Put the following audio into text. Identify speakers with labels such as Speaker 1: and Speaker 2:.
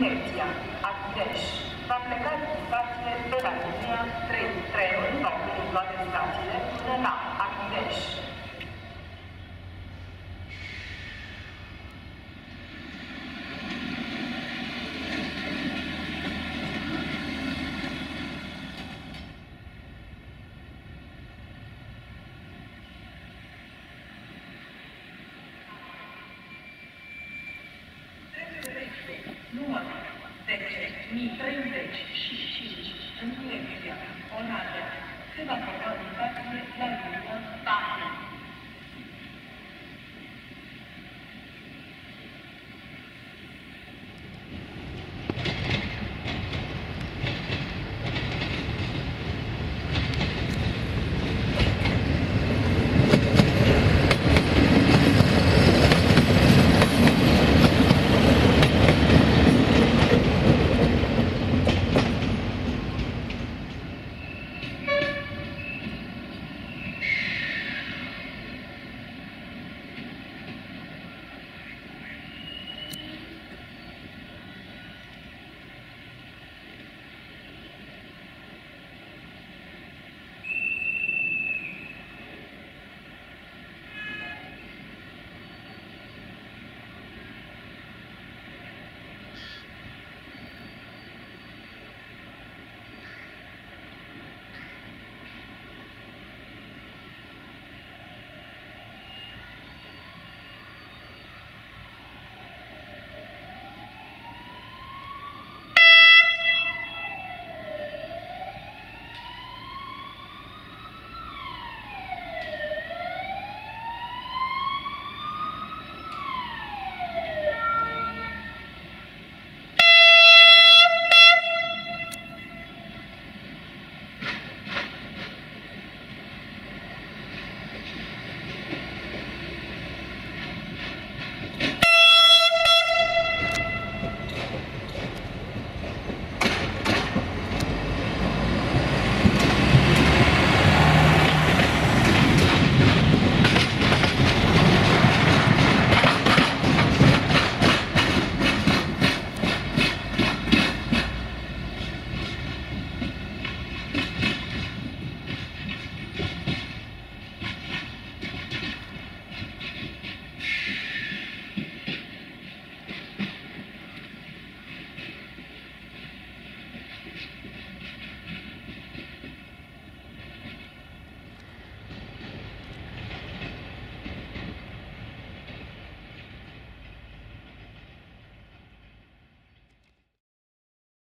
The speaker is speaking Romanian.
Speaker 1: Elveția, Artireș. Va pleca din stație de la linia 3. Trenul va fi luat de stațiile până la Artireș. 你对应在一起，是，其实是针对于两方啊，对，这个可能。